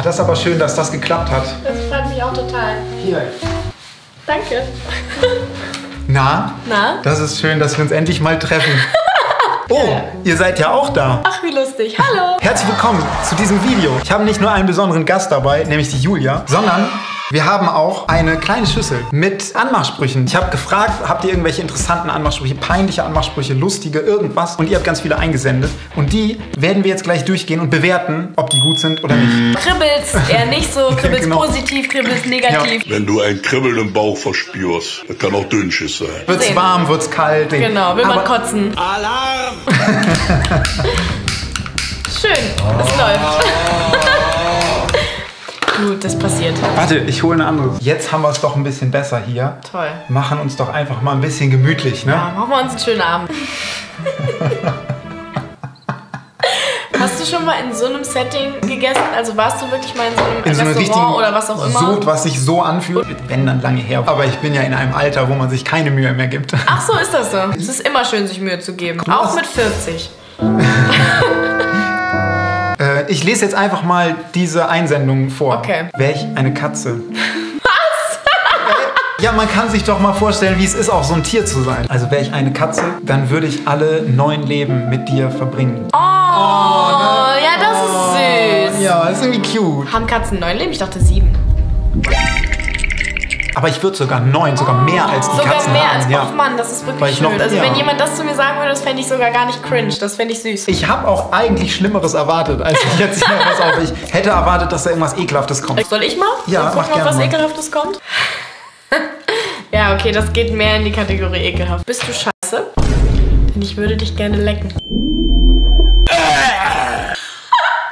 Ach, das ist aber schön, dass das geklappt hat. Das freut mich auch total. Hier. Danke. Na? Na? Das ist schön, dass wir uns endlich mal treffen. Oh, ihr seid ja auch da. Ach, wie lustig. Hallo. Herzlich willkommen zu diesem Video. Ich habe nicht nur einen besonderen Gast dabei, nämlich die Julia, sondern wir haben auch eine kleine Schüssel mit Anmachsprüchen. Ich habe gefragt, habt ihr irgendwelche interessanten Anmachsprüche, peinliche Anmachsprüche, lustige, irgendwas? Und ihr habt ganz viele eingesendet. Und die werden wir jetzt gleich durchgehen und bewerten, ob die gut sind oder nicht. Kribbelt's eher nicht so, kribbelt's Genau. positiv, kribbel's negativ. Wenn du ein Kribbeln im Bauch verspürst, das kann auch Dünnschiss sein. Wird's Sehen. warm, wird's kalt. Genau, will man Aber- kotzen. Alarm! Schön, es läuft. Gut, das passiert. Warte, ich hole eine andere. Jetzt haben wir es doch ein bisschen besser hier. Toll. Machen uns doch einfach mal ein bisschen gemütlich, ne? Ja, machen wir uns einen schönen Abend. Hast du schon mal in so einem Setting gegessen? Also warst du wirklich mal in so einem in so einer Restaurant oder was auch immer? Sod, was sich so anfühlt. Wenn dann lange her. Aber ich bin ja in einem Alter, wo man sich keine Mühe mehr gibt. Ach so ist das so. Es ist immer schön, sich Mühe zu geben. Auch hast- mit 40. Äh, ich lese jetzt einfach mal diese Einsendung vor. Okay. Wäre ich eine Katze? Was? Ja, man kann sich doch mal vorstellen, wie es ist, auch so ein Tier zu sein. Also wäre ich eine Katze, dann würde ich alle neun Leben mit dir verbringen. Oh, ja, das ist süß. Ja, ist irgendwie cute. Haben Katzen neun Leben? Ich dachte sieben. Aber ich würde sogar neun, sogar mehr als die Sogar Katzen mehr haben. als ja. Oh Mann, das ist Weil wirklich ich noch- schön. Also ja. wenn jemand das zu mir sagen würde, das fände ich sogar gar nicht cringe. Das fände ich süß. Ich habe auch eigentlich Schlimmeres erwartet, als ich jetzt hier was auf. Ich hätte erwartet, dass da irgendwas Ekelhaftes kommt. Soll ich mal? Ja, mach gucken, ob gerne was mal. Ekelhaftes kommt? ja, okay, das geht mehr in die Kategorie ekelhaft. Bist du scheiße? Denn ich würde dich gerne lecken.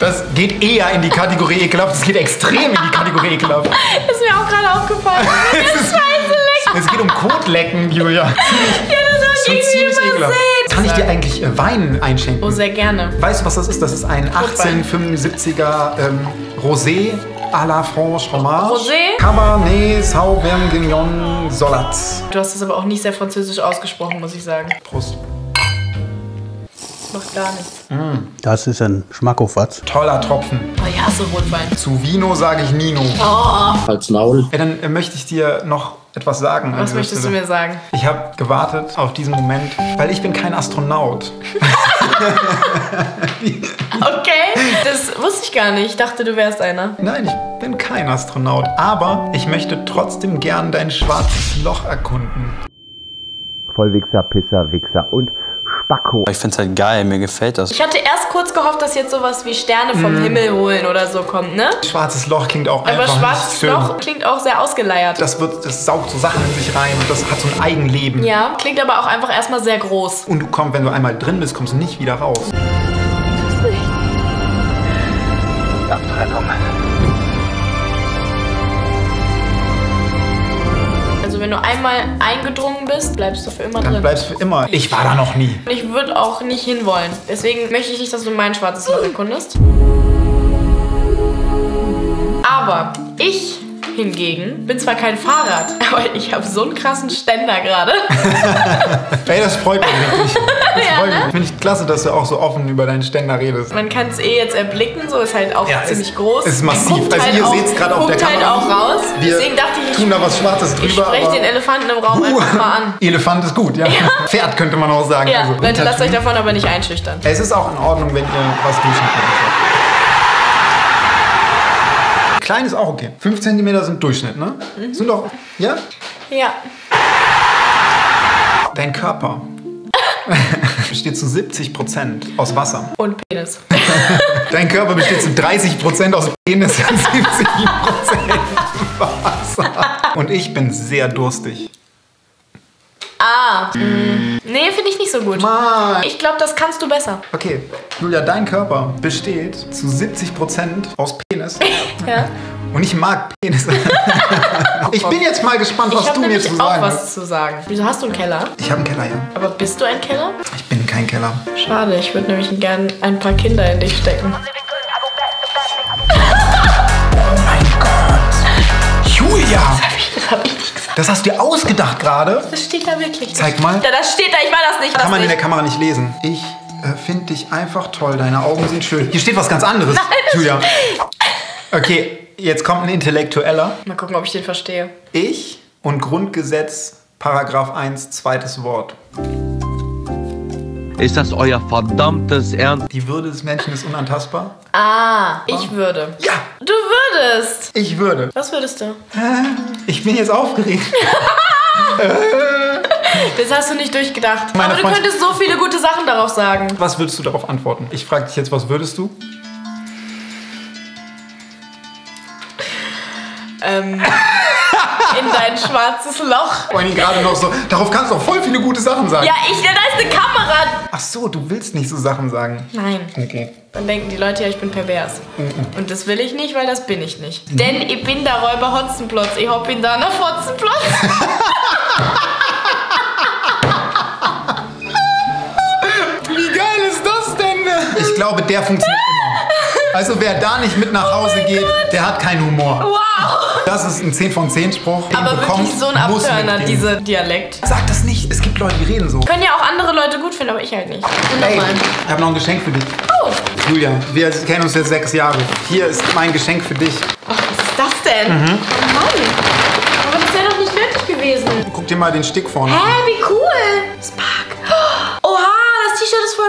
Das geht eher in die Kategorie ekelhaft. Das geht extrem in die Kategorie ekelhaft. aufgefallen. Es, ist, es geht um Kotlecken, Julia. ja, das hab Schon ich ziemlich ekelhaft. Kann ich dir eigentlich äh, Wein einschenken? Oh, sehr gerne. Weißt du, was das ist? Das ist ein 1875er ähm, Rosé à la Franche Fromage. Rosé? Cabernet Sauvignon Solat. Du hast es aber auch nicht sehr französisch ausgesprochen, muss ich sagen. Prost. Macht gar nichts. Das ist ein Schmackofatz. Toller Tropfen. Oh, ich hasse Rotwein. Zu Vino sage ich Nino. Als Maul. Ja, dann äh, möchte ich dir noch etwas sagen. Was möchtest du Stelle. mir sagen? Ich habe gewartet auf diesen Moment, weil ich bin kein Astronaut. Okay, das wusste ich gar nicht. Ich dachte, du wärst einer. Nein, ich bin kein Astronaut. Aber ich möchte trotzdem gern dein schwarzes Loch erkunden. Vollwichser, Pisser, Wichser und Spacko. Ich find's halt geil, mir gefällt das. Ich hatte erst kurz gehofft, dass jetzt sowas wie Sterne vom Himmel holen oder so kommt, ne? Schwarzes Loch klingt auch Aber einfach nicht schwarzes schön. Loch klingt auch sehr ausgeleiert. Das, wird, das saugt so Sachen in sich rein und das hat so ein Eigenleben. Ja, klingt aber auch einfach erstmal sehr groß. Und du kommst, wenn du einmal drin bist, kommst du nicht wieder raus. Also du einmal eingedrungen bist, bleibst du für immer Dann drin. bleibst du für immer. Ich war da noch nie. Und ich würde auch nicht hinwollen. Deswegen möchte ich nicht, dass du mein schwarzes Loch erkundest. Aber ich hingegen bin zwar kein Fahrrad, aber ich habe so einen krassen Ständer gerade. Ey, das freut mich wirklich. Das Ja, ne? Finde ich klasse, dass du auch so offen über deinen Ständer redest. Man kann es eh jetzt erblicken, so ist halt auch Ja, es ziemlich groß. ist massiv. Guckt Also halt ihr auch- seht's gerade auf der halt Kamera. auch raus. Wir Deswegen dachte ich, tun ich, da was Schwarzes ich drüber. spreche aber- den Elefanten im Raum einfach mal an. Elefant ist gut, ja. Pferd könnte man auch sagen. Ja, Also, Leute, lasst euch davon aber nicht einschüchtern. Es ist auch in Ordnung, wenn ihr was durchschnittlich habt. Klein ist auch okay. 5 cm sind Durchschnitt, ne? Mhm. Sind doch. Ja? Ja. Dein Körper besteht zu 70% aus Wasser. Und Penis. Dein Körper besteht zu 30% aus Penis und 70% Wasser. Und ich bin sehr durstig. Ah. mh. Nee, finde ich nicht so gut. Mann. Ich glaube, das kannst du besser. Okay, Julia, dein Körper besteht zu 70% aus Penis. Ja. Und ich mag Penis. Ich bin jetzt mal gespannt, Ich was habe du mir zu auch sagen hast. was zu sagen. Wieso hast du einen Keller? Ich habe einen Keller, ja. Aber bist du ein Keller? Ich bin kein Keller. Schade, ich würde nämlich gern ein paar Kinder in dich stecken. Mein Gott. Julia! Das habe ich nicht gesagt. Das hast du dir ausgedacht gerade? Das steht da wirklich. Zeig mal. Da, das steht da, ich war das nicht. Kann das man in nicht. der Kamera nicht lesen. Ich äh, finde dich einfach toll. Deine Augen sind schön. Hier steht was ganz anderes, Julia. Okay, jetzt kommt ein Intellektueller. Mal gucken, ob ich den verstehe. Ich und Grundgesetz, Paragraph 1, zweites Wort. Ist das euer verdammtes Ernst? Die Würde des Menschen ist unantastbar. Ah, ich würde. Ja, Du würdest. ich würde. Was würdest du? Ich bin jetzt aufgeregt. Das hast du nicht durchgedacht. Meine Aber du Freund- könntest so viele gute Sachen darauf sagen. Was würdest du darauf antworten? Ich frage dich jetzt, was würdest du? Ähm, in dein schwarzes Loch. Vor allem gerade noch so, darauf kannst du auch voll viele gute Sachen sagen. Ja, ich, da ist eine Kamera. Ach so, du willst nicht so Sachen sagen. Nein. Okay. Dann denken die Leute ja, ich bin pervers. Und das will ich nicht, weil das bin ich nicht. Mhm. Denn ich bin der Räuber Hotzenplotz. Ich hab ihn da nach Hotzenplotz. Wie geil ist das denn? Ich glaube, der funktioniert immer. Also wer da nicht mit nach Hause geht, der hat keinen Humor. Wow. Das ist ein 10 von 10 Spruch. Aber wirklich so ein Abturner, dieser Dialekt. Sag das nicht. Es gibt Leute, die reden so. Können ja auch andere Leute gut finden, aber ich halt nicht. Hey, ich habe noch ein Geschenk für dich. Oh, Julia, wir kennen uns jetzt sechs Jahre. Hier ist mein Geschenk für dich. was ist das denn? Mhm. Oh Mann. Aber das wäre doch nicht nötig gewesen. Guck dir mal den Stick vorne Hä, an. wie cool. Spark. T-Shirt ist voll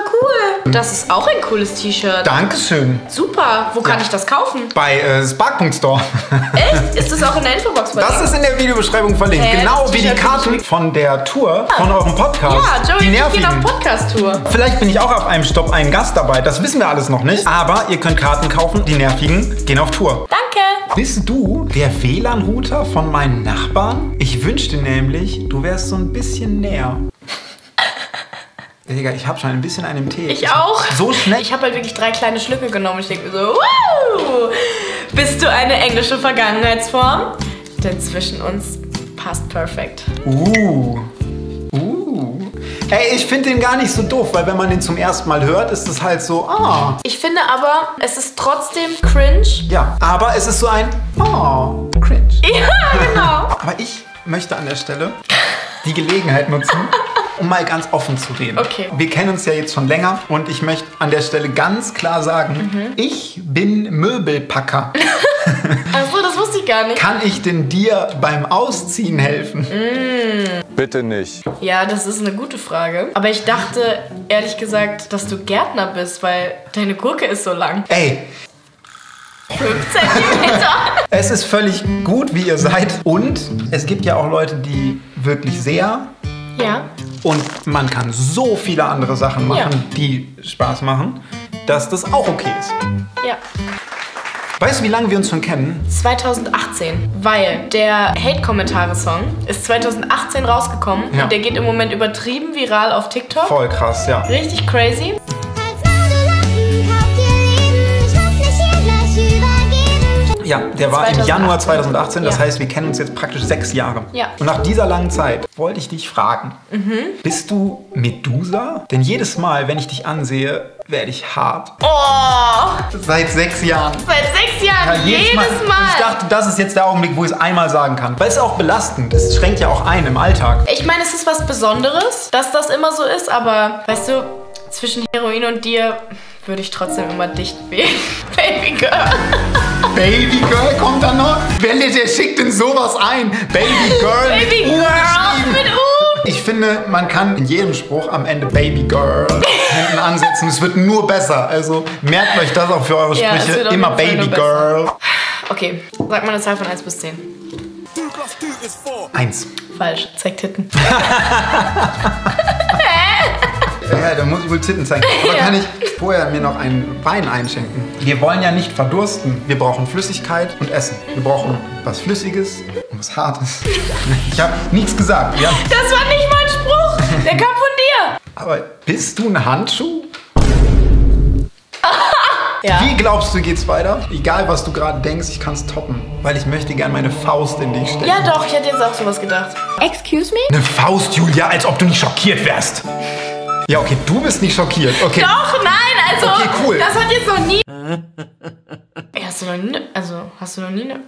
cool. Das ist auch ein cooles T-Shirt. Dankeschön. Super. Wo kann ich das kaufen? Bei äh, Spark.store. Echt? Ist das auch in der Infobox bei Das ist in der Videobeschreibung verlinkt. Hä, genau wie die Karten ich- von der Tour, von eurem Podcast. Ja, Joey, die wir gehen auf. Podcast-Tour. Vielleicht bin ich auch auf einem Stopp ein Gast dabei. Das wissen wir alles noch nicht. Aber ihr könnt Karten kaufen. Die nervigen gehen auf Tour. Danke. Bist du der WLAN-Router von meinen Nachbarn? Ich wünschte nämlich, du wärst so ein bisschen näher. Digga, ich hab schon ein bisschen einen Tee. Ich auch. So schnell. Ich habe halt wirklich drei kleine Schlücke genommen. Ich denke mir so, wow. Bist du eine englische Vergangenheitsform? Denn zwischen uns passt perfekt. Uh. Uh. Ey, ich finde den gar nicht so doof, weil wenn man den zum ersten Mal hört, ist es halt so, ah. Ich finde aber, es ist trotzdem cringe. Ja, aber es ist so ein, oh, cringe. Ja, genau. Aber ich möchte an der Stelle die Gelegenheit nutzen, um mal ganz offen zu reden. Okay. Wir kennen uns ja jetzt schon länger und ich möchte an der Stelle ganz klar sagen, Mhm. ich bin Möbelpacker. Achso, das wusste ich gar nicht. Kann ich denn dir beim Ausziehen helfen? Bitte nicht. Ja, das ist eine gute Frage. Aber ich dachte, ehrlich gesagt, dass du Gärtner bist, weil deine Gurke ist so lang. Ey, 5 Zentimeter. es ist völlig gut, wie ihr seid. Und es gibt ja auch Leute, die wirklich sehr Ja. und man kann so viele andere Sachen machen, Ja. die Spaß machen, dass das auch okay ist. Ja. Weißt du, wie lange wir uns schon kennen? 2018, weil der Hate-Kommentare-Song ist 2018 rausgekommen Ja. und der geht im Moment übertrieben viral auf TikTok. Voll krass, ja. Richtig crazy. Ja, der war im 2018. Januar 2018, das Ja. heißt, wir kennen uns jetzt praktisch sechs Jahre. Ja. Und nach dieser langen Zeit wollte ich dich fragen, bist du Medusa? Denn jedes Mal, wenn ich dich ansehe, werde ich hart. Oh, Seit sechs Jahren. seit sechs Jahren, Ja, jedes, Mal. Und ich dachte, das ist jetzt der Augenblick, wo ich es einmal sagen kann. Weil es ist auch belastend. Es schränkt ja auch ein im Alltag. Ich meine, es ist was Besonderes, dass das immer so ist, aber weißt du, zwischen Heroin und dir würde ich trotzdem immer dicht wählen. Baby Girl. Baby Girl kommt dann noch? Wer der schickt denn sowas ein? Baby Girl Baby mit U Girl geschrieben. mit U. Ich finde, man kann in jedem Spruch am Ende Baby Girl hinten ansetzen. Es wird nur besser. Also merkt euch das auch für eure Ja, Sprüche. Immer Baby Girl. Okay, sag mal eine Zahl von 1 bis 10. Eins. Falsch, zeig Titten. Ja, da muss ich wohl Titten zeigen. Aber Ja. kann ich vorher mir noch einen Wein einschenken? Wir wollen ja nicht verdursten. Wir brauchen Flüssigkeit und Essen. Wir brauchen was Flüssiges und was Hartes. Ich habe nichts gesagt. Ja. Das war nicht mein Spruch. Der kam von dir. Aber bist du ein Handschuh? Ja. Wie glaubst du, geht's weiter? Egal, was du gerade denkst, ich kann es toppen. Weil ich möchte gern meine Faust in dich stecken. Ja, doch, ich hätte jetzt auch sowas gedacht. Excuse me? Eine Faust, Julia, als ob du nicht schockiert wärst. Ja, okay, du bist nicht schockiert. Okay. Doch, nein, also. Okay, cool. Das hat jetzt noch nie. Ey, hast du noch nie. ne- Also, hast du noch nie eine.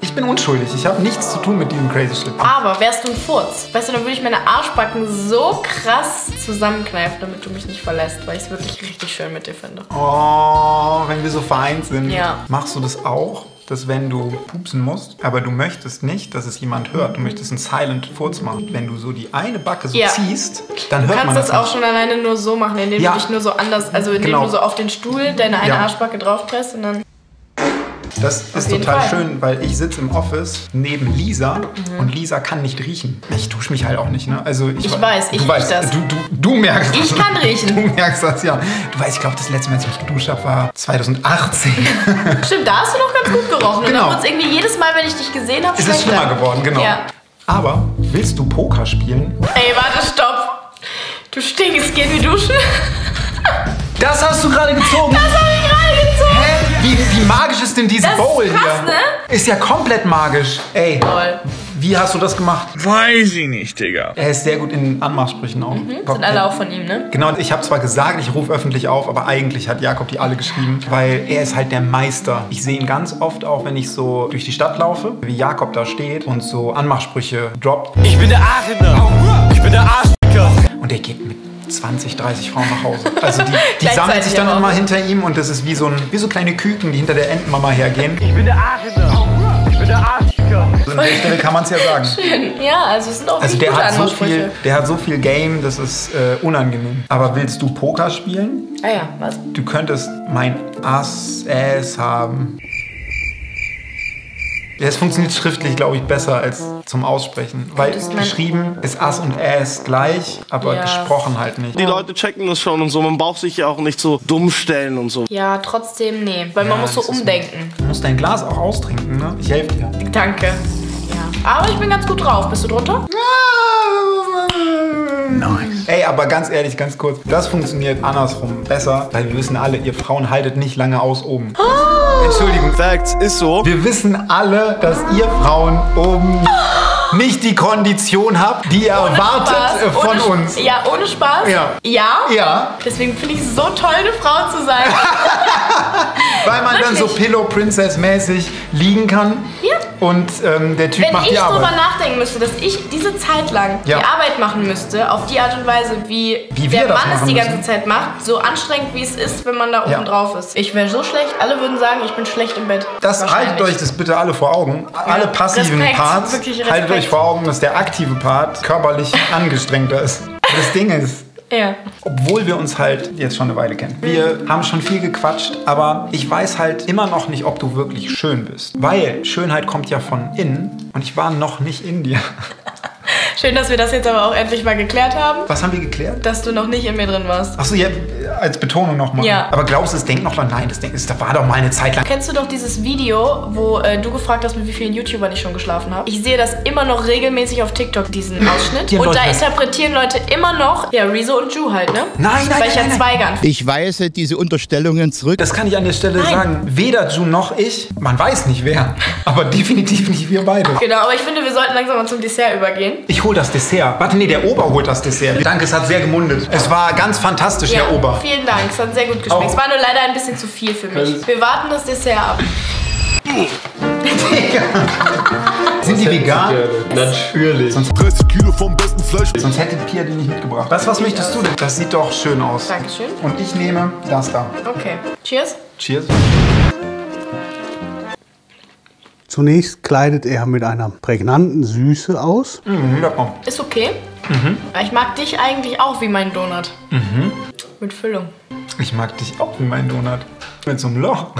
Ich bin unschuldig. Ich habe nichts zu tun mit diesem crazy shit. Aber wärst du ein Furz, weißt du, dann würde ich meine Arschbacken so krass zusammenkneifen, damit du mich nicht verlässt, weil ich es wirklich richtig schön mit dir finde. Oh, wenn wir so vereint sind. Ja. Machst du das auch? Dass wenn du pupsen musst, aber du möchtest nicht, dass es jemand hört, du möchtest einen Silent Furz machen. Wenn du so die eine Backe so Ja. ziehst, dann Du hört kannst man das das auch nicht. schon alleine nur so machen, indem Ja. du dich nur so anders, also indem Genau. du so auf den Stuhl deine eine Ja. Arschbacke draufpresst und dann. Das ist total Fall. schön, weil ich sitze im Office neben Lisa Mhm. und Lisa kann nicht riechen. Ich dusche mich halt auch nicht, ne? Also ich, Ich weiß, ich weißt, das. Du, du, du merkst Ich das. kann riechen. Du merkst das, ja. Du weißt, ich glaube, das letzte Mal, als ich mich geduscht habe, war 2018. Stimmt, da hast du noch ganz gut gerochen. Und Genau. es irgendwie jedes Mal, wenn ich dich gesehen habe, es ist schlechter. schlimmer geworden, genau. Ja. Aber willst du Poker spielen? Ey, warte, stopp. Du stinkst, gehen wir duschen? Das hast du gerade gezogen. Das hab ich? Wie, wie magisch ist denn diese Das ist Bowl krass, hier? ne? Ist ja komplett magisch. Ey, Toll. wie hast du das gemacht? Weiß ich nicht, Digga. Er ist sehr gut in Anmachsprüchen auch. Mhm. Sind alle auch von ihm, ne? Genau, ich habe zwar gesagt, ich rufe öffentlich auf, aber eigentlich hat Jakob die alle geschrieben, weil er ist halt der Meister. Ich sehe ihn ganz oft auch, wenn ich so durch die Stadt laufe, wie Jakob da steht und so Anmachsprüche droppt. Ich bin der Aachener. Ich bin der Arschficker. Und er geht mit 20, 30 Frauen nach Hause. Also die, die sammeln sich dann immer hinter ihm und das ist wie so, ein, wie so kleine Küken, die hinter der Entenmama hergehen. Ich bin der Aachener. Ich bin der Arschficker. So an der Stelle kann man es ja sagen. Ja, also es sind auch Also der hat, so viel, der hat so viel Game, das ist äh, unangenehm. Aber willst du Poker spielen? Ah ja, was? Du könntest mein Ass Ass haben. Ja, es funktioniert schriftlich, glaube ich, besser als zum Aussprechen. Weil geschrieben ist Ass und Ass gleich, aber Ja. gesprochen halt nicht. Die Leute checken das schon und so. Man braucht sich ja auch nicht so dumm stellen und so. Ja, trotzdem nee. Weil man Ja, muss so umdenken. Du musst dein Glas auch austrinken, ne? Ich helfe dir. Danke. Ja. Aber ich bin ganz gut drauf. Bist du drunter? Nice. Ey, aber ganz ehrlich, ganz kurz. Das funktioniert andersrum besser, weil wir wissen alle, ihr Frauen haltet nicht lange aus oben. Entschuldigung. Facts, ist so. Wir wissen alle, dass ihr Frauen oben nicht die Kondition habt, die ihr erwartet Spaß. äh, von ohne, uns. Ja, ohne Spaß. Ja. Ja? Ja, Deswegen finde ich es so toll, eine Frau zu sein. weil man dann so Wirklich? Pillow Princess mäßig liegen kann Ja. Und ähm, der Typ Wenn macht ich die drüber Arbeit. nachdenken müsste, dass ich diese Zeit lang Ja. die Arbeit machen müsste, auf die Art und Weise, wie, Wie der Mann es die ganze müssen. Zeit macht, so anstrengend wie es ist, wenn man da oben Ja. drauf ist. Ich wäre so schlecht. Alle würden sagen, ich bin schlecht im Bett. Das haltet euch das bitte alle vor Augen. Alle passiven Respekt, Parts haltet euch vor Augen, dass der aktive Part körperlich angestrengter ist. Das Ding ist, Ja. obwohl wir uns halt jetzt schon eine Weile kennen. Wir haben schon viel gequatscht, aber ich weiß halt immer noch nicht, ob du wirklich schön bist. Weil Schönheit kommt ja von innen und ich war noch nicht in dir. Schön, dass wir das jetzt aber auch endlich mal geklärt haben, Was haben wir geklärt? dass du noch nicht in mir drin warst. Achso, ja, als Betonung nochmal. Ja. Aber glaubst du, es denkt noch lang? Nein, das denkt, es da war doch mal eine Zeit lang. Kennst du doch dieses Video, wo äh, du gefragt hast, mit wie vielen YouTubern ich schon geschlafen habe? Ich sehe das immer noch regelmäßig auf TikTok, diesen Ausschnitt. Ja, und da Leute. interpretieren Leute immer noch, ja, Rezo und Ju halt, ne? Nein, nein, Weil ich ja nein, nein. ganz Ich weise diese Unterstellungen zurück. Das kann ich an der Stelle Nein. sagen. Weder Ju noch ich, man weiß nicht wer, aber definitiv nicht wir beide. Genau, aber ich finde, wir sollten langsam mal zum Dessert übergehen. Ich hol das Dessert. Warte, nee, der Ober holt das Dessert. Danke, es hat sehr gemundet. Es war ganz fantastisch, Herr Ober. Vielen Dank. Es hat sehr gut geschmeckt. Auch- Es war nur leider ein bisschen zu viel für mich. Wir warten das Dessert ab. Sind die vegan? Natürlich. Sonst, 30 Kilo vom besten Fleisch. sonst hätte Pia die nicht mitgebracht. Was, was möchtest du denn? Das sieht doch schön aus. Dankeschön. Und ich nehme das da. Okay. Cheers. Cheers. Zunächst kleidet er mit einer prägnanten Süße aus. Mhm, lecker. Ist okay. Mhm. Ich mag dich eigentlich auch wie mein Donut. Mit Füllung. Ich mag dich auch wie mein Donut. Mit so einem Loch.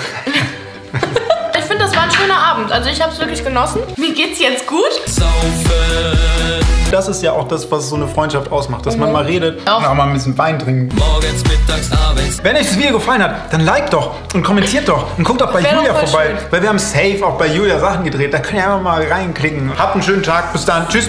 Ich finde, das war ein schöner Abend. Also ich habe es wirklich genossen. Mir geht's jetzt gut. Das ist ja auch das, was so eine Freundschaft ausmacht. Dass Mhm. man mal redet und auch mal ein bisschen Wein trinken. Morgens, mittags, abends. Wenn euch das Video gefallen hat, dann liked doch und kommentiert doch und guckt auch bei Julia vorbei. schön. Weil wir haben safe auch bei Julia Sachen gedreht. Da könnt ihr einfach mal reinklicken. Habt einen schönen Tag. Bis dann. Tschüss.